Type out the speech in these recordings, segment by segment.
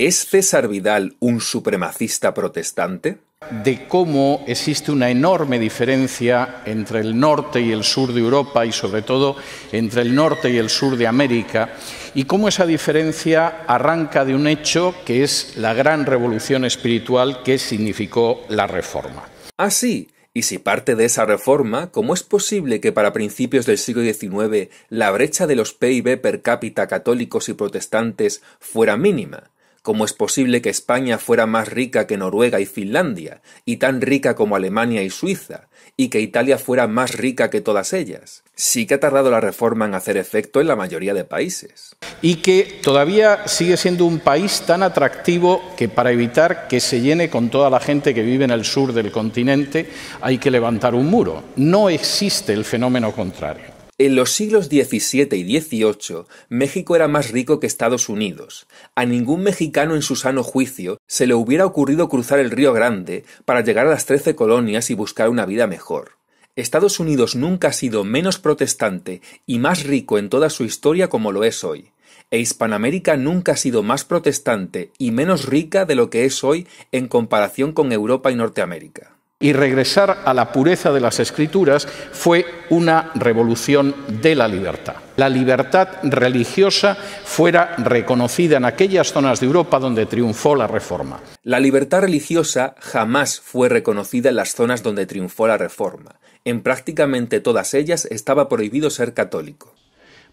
¿Es César Vidal un supremacista protestante? de cómo existe una enorme diferencia entre el norte y el sur de Europa y sobre todo entre el norte y el sur de América y cómo esa diferencia arranca de un hecho que es la gran revolución espiritual que significó la Reforma. Ah, sí. Y si parte de esa reforma, ¿cómo es posible que para principios del siglo XIX la brecha de los PIB per cápita católicos y protestantes fuera mínima? ¿Cómo es posible que España fuera más rica que Noruega y Finlandia, y tan rica como Alemania y Suiza, y que Italia fuera más rica que todas ellas? Sí que ha tardado la reforma en hacer efecto en la mayoría de países. Y que todavía sigue siendo un país tan atractivo que para evitar que se llene con toda la gente que vive en el sur del continente hay que levantar un muro. No existe el fenómeno contrario. En los siglos XVII y XVIII, México era más rico que Estados Unidos. A ningún mexicano en su sano juicio se le hubiera ocurrido cruzar el Río Grande para llegar a las trece colonias y buscar una vida mejor. Estados Unidos nunca ha sido menos protestante y más rico en toda su historia como lo es hoy. E Hispanoamérica nunca ha sido más protestante y menos rica de lo que es hoy en comparación con Europa y Norteamérica y regresar a la pureza de las escrituras fue una revolución de la libertad. La libertad religiosa fuera reconocida en aquellas zonas de Europa donde triunfó la Reforma. La libertad religiosa jamás fue reconocida en las zonas donde triunfó la Reforma. En prácticamente todas ellas estaba prohibido ser católico.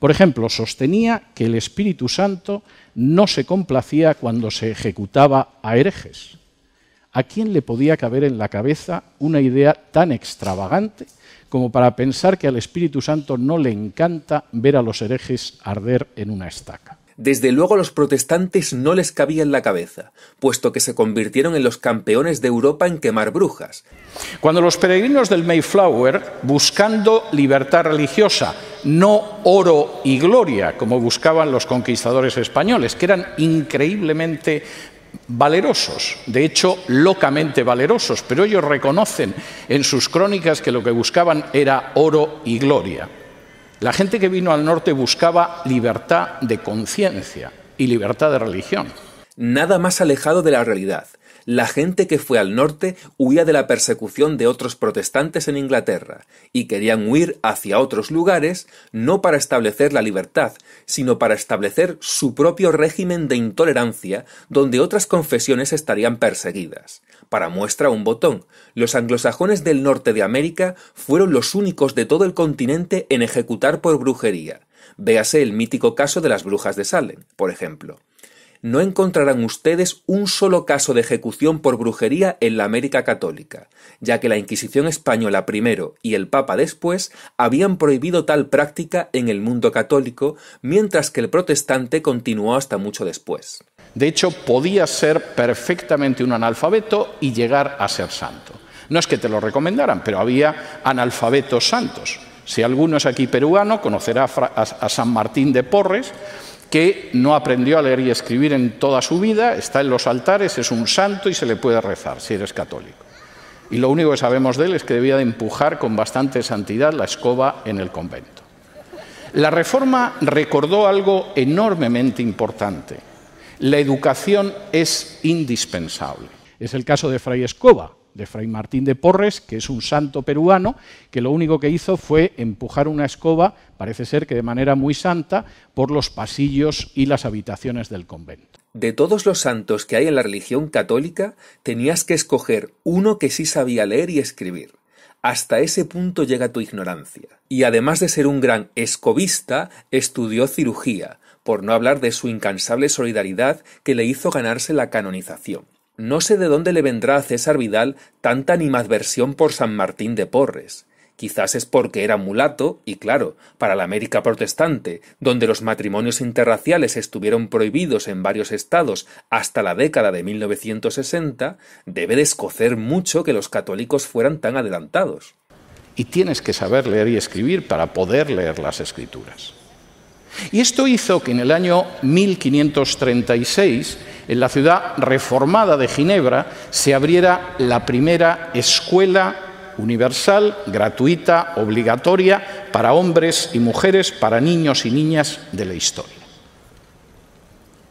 Por ejemplo, sostenía que el Espíritu Santo no se complacía cuando se ejecutaba a herejes ¿A quién le podía caber en la cabeza una idea tan extravagante como para pensar que al Espíritu Santo no le encanta ver a los herejes arder en una estaca? Desde luego a los protestantes no les cabía en la cabeza, puesto que se convirtieron en los campeones de Europa en quemar brujas. Cuando los peregrinos del Mayflower, buscando libertad religiosa, no oro y gloria, como buscaban los conquistadores españoles, que eran increíblemente valerosos, de hecho locamente valerosos, pero ellos reconocen en sus crónicas que lo que buscaban era oro y gloria. La gente que vino al norte buscaba libertad de conciencia y libertad de religión. Nada más alejado de la realidad la gente que fue al norte huía de la persecución de otros protestantes en Inglaterra y querían huir hacia otros lugares no para establecer la libertad, sino para establecer su propio régimen de intolerancia donde otras confesiones estarían perseguidas. Para muestra un botón, los anglosajones del norte de América fueron los únicos de todo el continente en ejecutar por brujería. Véase el mítico caso de las brujas de Salem, por ejemplo no encontrarán ustedes un solo caso de ejecución por brujería en la América católica, ya que la Inquisición española primero y el Papa después habían prohibido tal práctica en el mundo católico, mientras que el protestante continuó hasta mucho después. De hecho, podía ser perfectamente un analfabeto y llegar a ser santo. No es que te lo recomendaran, pero había analfabetos santos. Si alguno es aquí peruano, conocerá a San Martín de Porres, que no aprendió a leer y escribir en toda su vida, está en los altares, es un santo y se le puede rezar si eres católico. Y lo único que sabemos de él es que debía de empujar con bastante santidad la escoba en el convento. La reforma recordó algo enormemente importante. La educación es indispensable. Es el caso de Fray Escoba, de Fray Martín de Porres, que es un santo peruano, que lo único que hizo fue empujar una escoba, parece ser que de manera muy santa, por los pasillos y las habitaciones del convento. De todos los santos que hay en la religión católica, tenías que escoger uno que sí sabía leer y escribir. Hasta ese punto llega tu ignorancia. Y además de ser un gran escobista, estudió cirugía, por no hablar de su incansable solidaridad que le hizo ganarse la canonización. No sé de dónde le vendrá a César Vidal tanta animadversión por San Martín de Porres. Quizás es porque era mulato y claro, para la América protestante, donde los matrimonios interraciales estuvieron prohibidos en varios estados hasta la década de 1960, debe de escocer mucho que los católicos fueran tan adelantados. Y tienes que saber leer y escribir para poder leer las escrituras. Y esto hizo que en el año 1536, en la ciudad reformada de Ginebra, se abriera la primera escuela universal, gratuita, obligatoria, para hombres y mujeres, para niños y niñas de la historia.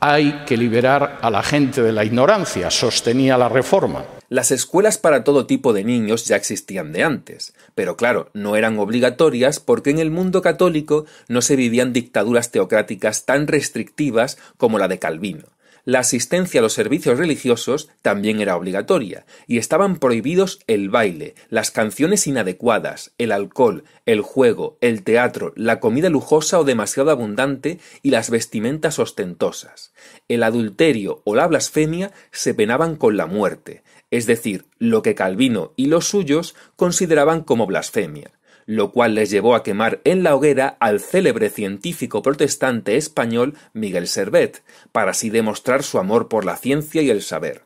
Hay que liberar a la gente de la ignorancia, sostenía la reforma. Las escuelas para todo tipo de niños ya existían de antes, pero claro, no eran obligatorias porque en el mundo católico no se vivían dictaduras teocráticas tan restrictivas como la de Calvino. La asistencia a los servicios religiosos también era obligatoria, y estaban prohibidos el baile, las canciones inadecuadas, el alcohol, el juego, el teatro, la comida lujosa o demasiado abundante y las vestimentas ostentosas. El adulterio o la blasfemia se penaban con la muerte, es decir, lo que Calvino y los suyos consideraban como blasfemia lo cual les llevó a quemar en la hoguera al célebre científico protestante español Miguel Servet, para así demostrar su amor por la ciencia y el saber.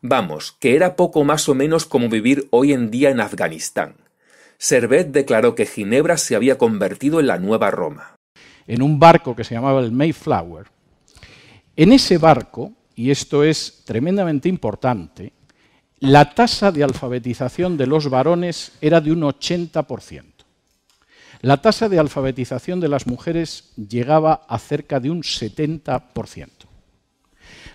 Vamos, que era poco más o menos como vivir hoy en día en Afganistán. Servet declaró que Ginebra se había convertido en la nueva Roma. En un barco que se llamaba el Mayflower. En ese barco, y esto es tremendamente importante, la tasa de alfabetización de los varones era de un 80%. La tasa de alfabetización de las mujeres llegaba a cerca de un 70%.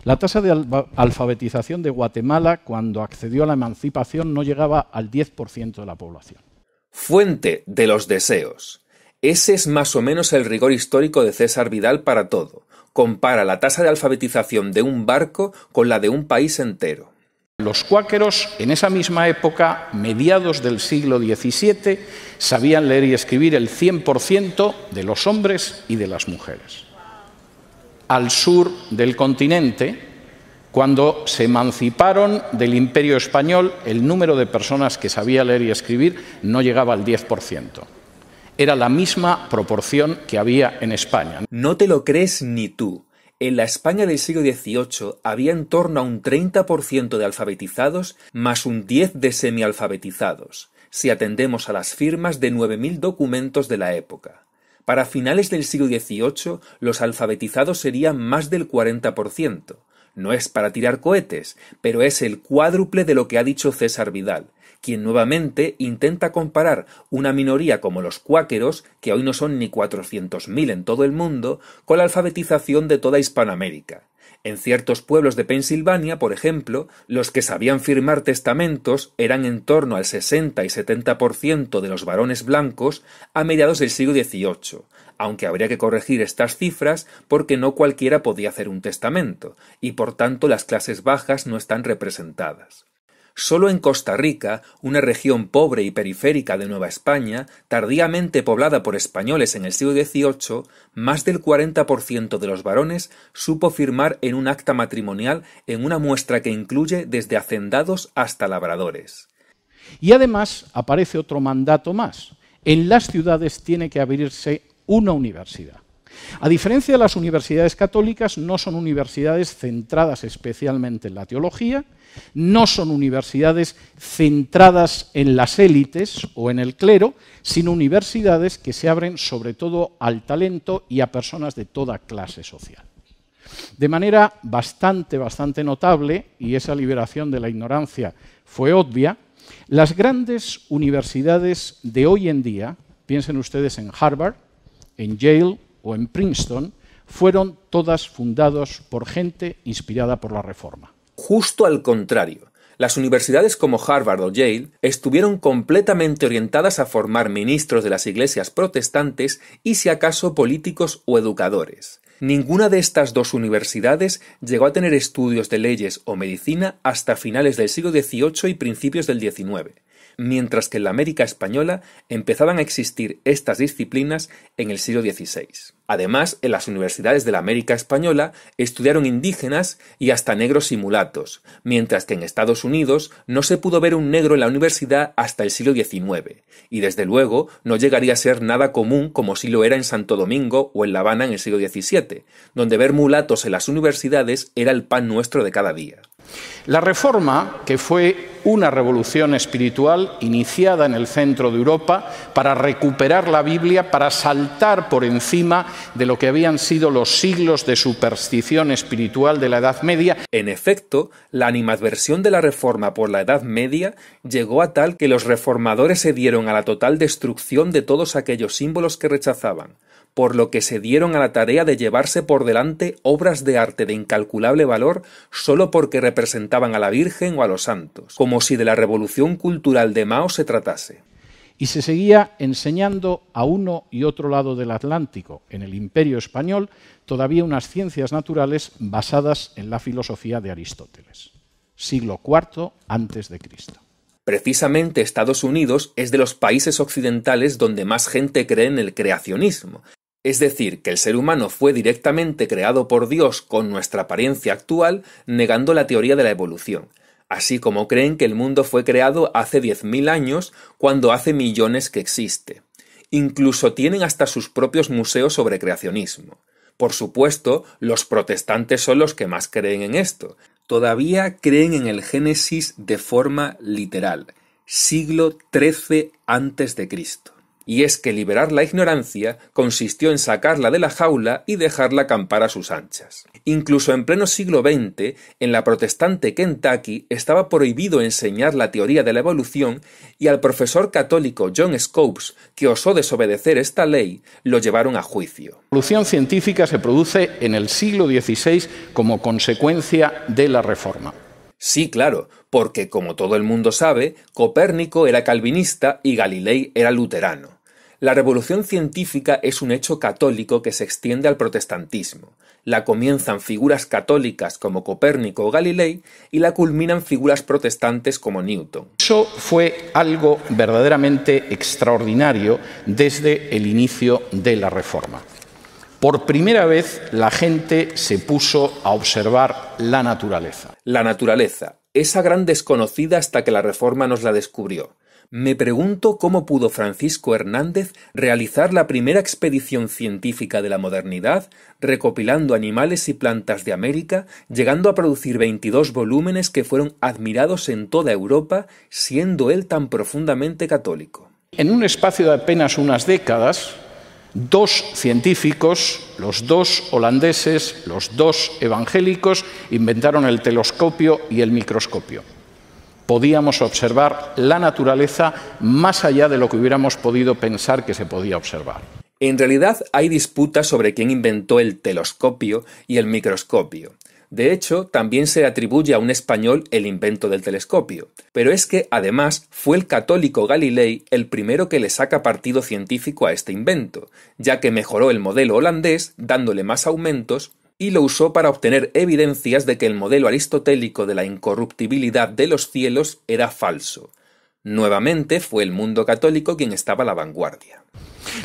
La tasa de alfabetización de Guatemala cuando accedió a la emancipación no llegaba al 10% de la población. Fuente de los deseos. Ese es más o menos el rigor histórico de César Vidal para todo. Compara la tasa de alfabetización de un barco con la de un país entero. Los cuáqueros, en esa misma época, mediados del siglo XVII, sabían leer y escribir el 100% de los hombres y de las mujeres. Al sur del continente, cuando se emanciparon del imperio español, el número de personas que sabía leer y escribir no llegaba al 10%. Era la misma proporción que había en España. No te lo crees ni tú. En la España del siglo XVIII había en torno a un 30% de alfabetizados más un 10% de semialfabetizados, si atendemos a las firmas de 9.000 documentos de la época. Para finales del siglo XVIII los alfabetizados serían más del 40%. No es para tirar cohetes, pero es el cuádruple de lo que ha dicho César Vidal, quien nuevamente intenta comparar una minoría como los cuáqueros, que hoy no son ni 400.000 en todo el mundo, con la alfabetización de toda Hispanoamérica. En ciertos pueblos de Pensilvania, por ejemplo, los que sabían firmar testamentos eran en torno al 60 y 70% de los varones blancos a mediados del siglo XVIII, aunque habría que corregir estas cifras porque no cualquiera podía hacer un testamento, y por tanto las clases bajas no están representadas. Solo en Costa Rica, una región pobre y periférica de Nueva España, tardíamente poblada por españoles en el siglo XVIII, más del 40% de los varones supo firmar en un acta matrimonial en una muestra que incluye desde hacendados hasta labradores. Y además aparece otro mandato más. En las ciudades tiene que abrirse una universidad. A diferencia de las universidades católicas, no son universidades centradas especialmente en la teología, no son universidades centradas en las élites o en el clero, sino universidades que se abren sobre todo al talento y a personas de toda clase social. De manera bastante, bastante notable, y esa liberación de la ignorancia fue obvia, las grandes universidades de hoy en día, piensen ustedes en Harvard, en Yale o en Princeton, fueron todas fundadas por gente inspirada por la Reforma. Justo al contrario, las universidades como Harvard o Yale estuvieron completamente orientadas a formar ministros de las iglesias protestantes y si acaso políticos o educadores. Ninguna de estas dos universidades llegó a tener estudios de leyes o medicina hasta finales del siglo XVIII y principios del XIX mientras que en la América española empezaban a existir estas disciplinas en el siglo XVI. Además, en las universidades de la América española estudiaron indígenas y hasta negros y mulatos, mientras que en Estados Unidos no se pudo ver un negro en la universidad hasta el siglo XIX, y desde luego no llegaría a ser nada común como si lo era en Santo Domingo o en La Habana en el siglo XVII, donde ver mulatos en las universidades era el pan nuestro de cada día. La Reforma, que fue una revolución espiritual iniciada en el centro de Europa para recuperar la Biblia, para saltar por encima de lo que habían sido los siglos de superstición espiritual de la Edad Media. En efecto, la animadversión de la Reforma por la Edad Media llegó a tal que los reformadores se dieron a la total destrucción de todos aquellos símbolos que rechazaban, por lo que se dieron a la tarea de llevarse por delante obras de arte de incalculable valor solo porque representaban a la Virgen o a los santos, como si de la revolución cultural de Mao se tratase. Y se seguía enseñando a uno y otro lado del Atlántico, en el Imperio español, todavía unas ciencias naturales basadas en la filosofía de Aristóteles. Siglo IV antes de Cristo. Precisamente Estados Unidos es de los países occidentales donde más gente cree en el creacionismo, es decir, que el ser humano fue directamente creado por Dios con nuestra apariencia actual, negando la teoría de la evolución así como creen que el mundo fue creado hace 10.000 años cuando hace millones que existe. Incluso tienen hasta sus propios museos sobre creacionismo. Por supuesto, los protestantes son los que más creen en esto. Todavía creen en el Génesis de forma literal, siglo XIII a.C y es que liberar la ignorancia consistió en sacarla de la jaula y dejarla acampar a sus anchas. Incluso en pleno siglo XX, en la protestante Kentucky estaba prohibido enseñar la teoría de la evolución y al profesor católico John Scopes, que osó desobedecer esta ley, lo llevaron a juicio. La evolución científica se produce en el siglo XVI como consecuencia de la Reforma. Sí, claro, porque como todo el mundo sabe, Copérnico era calvinista y Galilei era luterano. La revolución científica es un hecho católico que se extiende al protestantismo. La comienzan figuras católicas como Copérnico o Galilei y la culminan figuras protestantes como Newton. Eso fue algo verdaderamente extraordinario desde el inicio de la Reforma. Por primera vez la gente se puso a observar la naturaleza. La naturaleza, esa gran desconocida hasta que la Reforma nos la descubrió. Me pregunto cómo pudo Francisco Hernández realizar la primera expedición científica de la modernidad, recopilando animales y plantas de América, llegando a producir 22 volúmenes que fueron admirados en toda Europa, siendo él tan profundamente católico. En un espacio de apenas unas décadas, dos científicos, los dos holandeses, los dos evangélicos, inventaron el telescopio y el microscopio podíamos observar la naturaleza más allá de lo que hubiéramos podido pensar que se podía observar. En realidad hay disputas sobre quién inventó el telescopio y el microscopio. De hecho, también se atribuye a un español el invento del telescopio. Pero es que, además, fue el católico Galilei el primero que le saca partido científico a este invento, ya que mejoró el modelo holandés dándole más aumentos y lo usó para obtener evidencias de que el modelo aristotélico de la incorruptibilidad de los cielos era falso. Nuevamente fue el mundo católico quien estaba a la vanguardia.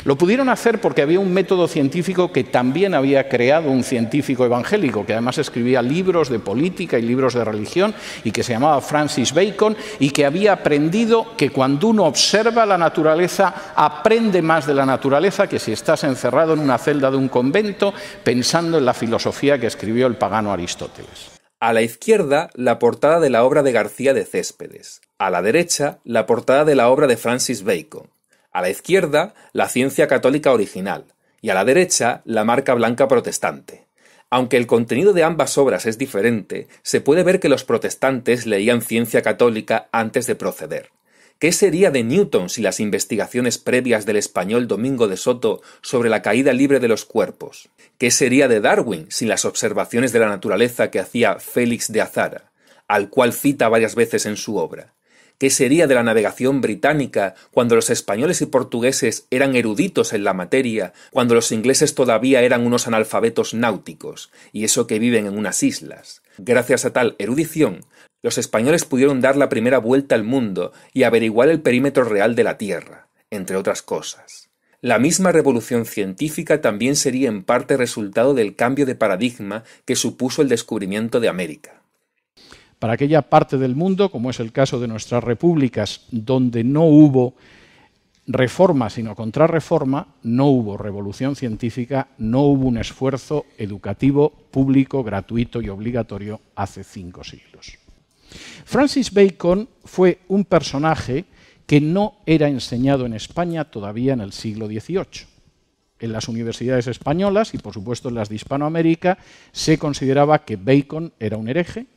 Lo pudieron hacer porque había un método científico que también había creado un científico evangélico, que además escribía libros de política y libros de religión, y que se llamaba Francis Bacon, y que había aprendido que cuando uno observa la naturaleza, aprende más de la naturaleza que si estás encerrado en una celda de un convento pensando en la filosofía que escribió el pagano Aristóteles. A la izquierda, la portada de la obra de García de Céspedes. A la derecha, la portada de la obra de Francis Bacon. A la izquierda, la ciencia católica original, y a la derecha, la marca blanca protestante. Aunque el contenido de ambas obras es diferente, se puede ver que los protestantes leían ciencia católica antes de proceder. ¿Qué sería de Newton si las investigaciones previas del español Domingo de Soto sobre la caída libre de los cuerpos? ¿Qué sería de Darwin sin las observaciones de la naturaleza que hacía Félix de Azara, al cual cita varias veces en su obra? ¿Qué sería de la navegación británica cuando los españoles y portugueses eran eruditos en la materia, cuando los ingleses todavía eran unos analfabetos náuticos, y eso que viven en unas islas? Gracias a tal erudición, los españoles pudieron dar la primera vuelta al mundo y averiguar el perímetro real de la Tierra, entre otras cosas. La misma revolución científica también sería en parte resultado del cambio de paradigma que supuso el descubrimiento de América. Para aquella parte del mundo, como es el caso de nuestras repúblicas, donde no hubo reforma sino contrarreforma, no hubo revolución científica, no hubo un esfuerzo educativo público, gratuito y obligatorio hace cinco siglos. Francis Bacon fue un personaje que no era enseñado en España todavía en el siglo XVIII. En las universidades españolas y por supuesto en las de Hispanoamérica se consideraba que Bacon era un hereje,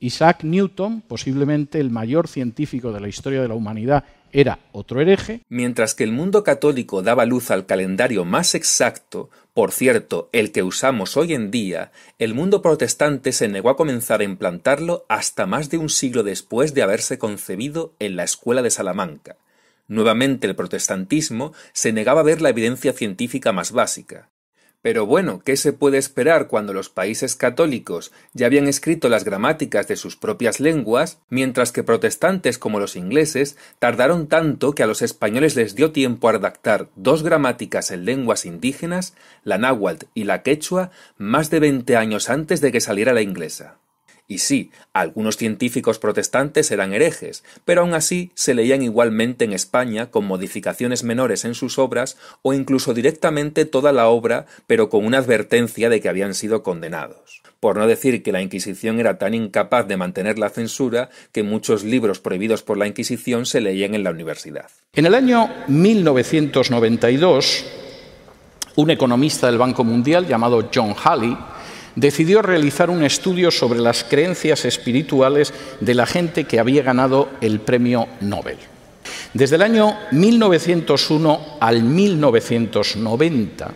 Isaac Newton, posiblemente el mayor científico de la historia de la humanidad era otro hereje. Mientras que el mundo católico daba luz al calendario más exacto, por cierto, el que usamos hoy en día, el mundo protestante se negó a comenzar a implantarlo hasta más de un siglo después de haberse concebido en la Escuela de Salamanca. Nuevamente el protestantismo se negaba a ver la evidencia científica más básica. Pero bueno, ¿qué se puede esperar cuando los países católicos ya habían escrito las gramáticas de sus propias lenguas, mientras que protestantes como los ingleses tardaron tanto que a los españoles les dio tiempo a redactar dos gramáticas en lenguas indígenas, la náhuatl y la quechua, más de veinte años antes de que saliera la inglesa? Y sí, algunos científicos protestantes eran herejes, pero aún así se leían igualmente en España con modificaciones menores en sus obras o incluso directamente toda la obra, pero con una advertencia de que habían sido condenados. Por no decir que la Inquisición era tan incapaz de mantener la censura que muchos libros prohibidos por la Inquisición se leían en la universidad. En el año 1992, un economista del Banco Mundial llamado John Halley decidió realizar un estudio sobre las creencias espirituales de la gente que había ganado el premio Nobel. Desde el año 1901 al 1990,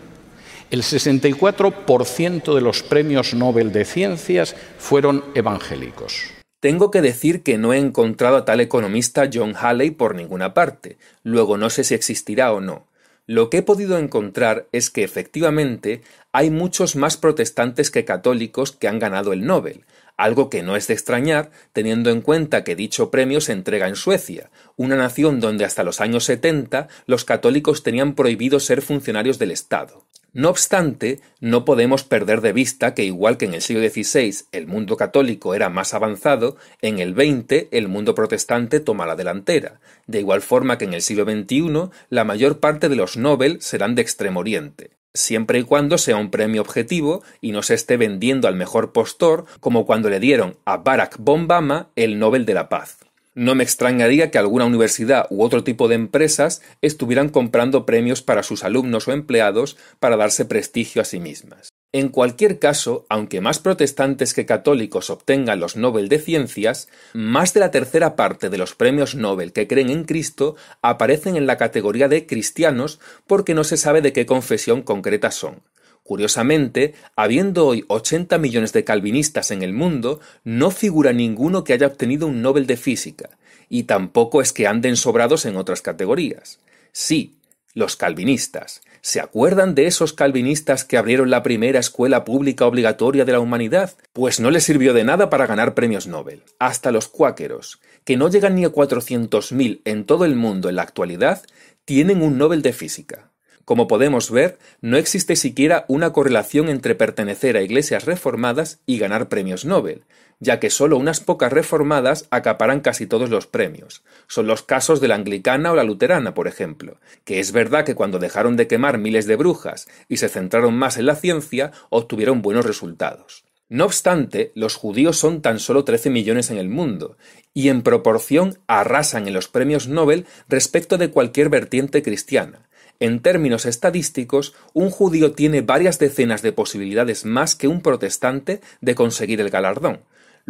el 64% de los premios Nobel de Ciencias fueron evangélicos. Tengo que decir que no he encontrado a tal economista John Halley por ninguna parte, luego no sé si existirá o no. Lo que he podido encontrar es que efectivamente hay muchos más protestantes que católicos que han ganado el Nobel, algo que no es de extrañar teniendo en cuenta que dicho premio se entrega en Suecia, una nación donde hasta los años 70 los católicos tenían prohibido ser funcionarios del Estado. No obstante, no podemos perder de vista que igual que en el siglo XVI el mundo católico era más avanzado, en el XX el mundo protestante toma la delantera, de igual forma que en el siglo XXI la mayor parte de los Nobel serán de Extremo Oriente, siempre y cuando sea un premio objetivo y no se esté vendiendo al mejor postor como cuando le dieron a Barack Obama el Nobel de la Paz. No me extrañaría que alguna universidad u otro tipo de empresas estuvieran comprando premios para sus alumnos o empleados para darse prestigio a sí mismas. En cualquier caso, aunque más protestantes que católicos obtengan los Nobel de Ciencias, más de la tercera parte de los premios Nobel que creen en Cristo aparecen en la categoría de cristianos porque no se sabe de qué confesión concreta son. Curiosamente, habiendo hoy 80 millones de calvinistas en el mundo, no figura ninguno que haya obtenido un Nobel de Física, y tampoco es que anden sobrados en otras categorías. Sí, los calvinistas. ¿Se acuerdan de esos calvinistas que abrieron la primera escuela pública obligatoria de la humanidad? Pues no les sirvió de nada para ganar premios Nobel. Hasta los cuáqueros, que no llegan ni a 400.000 en todo el mundo en la actualidad, tienen un Nobel de Física. Como podemos ver, no existe siquiera una correlación entre pertenecer a iglesias reformadas y ganar premios Nobel, ya que solo unas pocas reformadas acaparan casi todos los premios. Son los casos de la anglicana o la luterana, por ejemplo, que es verdad que cuando dejaron de quemar miles de brujas y se centraron más en la ciencia, obtuvieron buenos resultados. No obstante, los judíos son tan solo 13 millones en el mundo, y en proporción arrasan en los premios Nobel respecto de cualquier vertiente cristiana, en términos estadísticos, un judío tiene varias decenas de posibilidades más que un protestante de conseguir el galardón.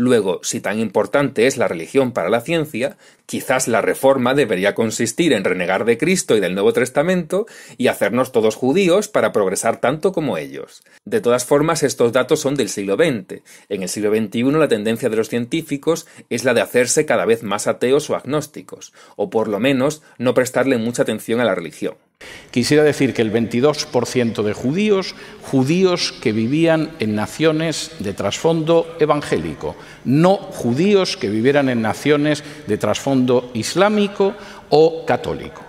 Luego, si tan importante es la religión para la ciencia, quizás la reforma debería consistir en renegar de Cristo y del Nuevo Testamento y hacernos todos judíos para progresar tanto como ellos. De todas formas, estos datos son del siglo XX. En el siglo XXI la tendencia de los científicos es la de hacerse cada vez más ateos o agnósticos, o por lo menos no prestarle mucha atención a la religión. Quisiera decir que el 22% de judíos, judíos que vivían en naciones de trasfondo evangélico, no judíos que vivieran en naciones de trasfondo islámico o católico.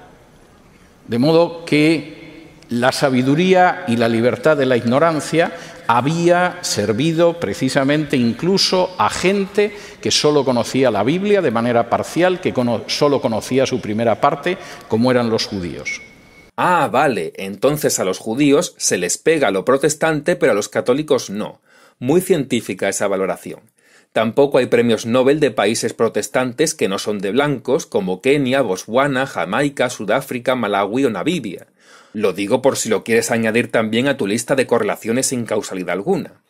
De modo que la sabiduría y la libertad de la ignorancia había servido precisamente incluso a gente que solo conocía la Biblia de manera parcial, que solo conocía su primera parte, como eran los judíos. Ah, vale, entonces a los judíos se les pega lo protestante, pero a los católicos no. Muy científica esa valoración. Tampoco hay premios Nobel de países protestantes que no son de blancos, como Kenia, Botswana, Jamaica, Sudáfrica, Malawi o Namibia. Lo digo por si lo quieres añadir también a tu lista de correlaciones sin causalidad alguna.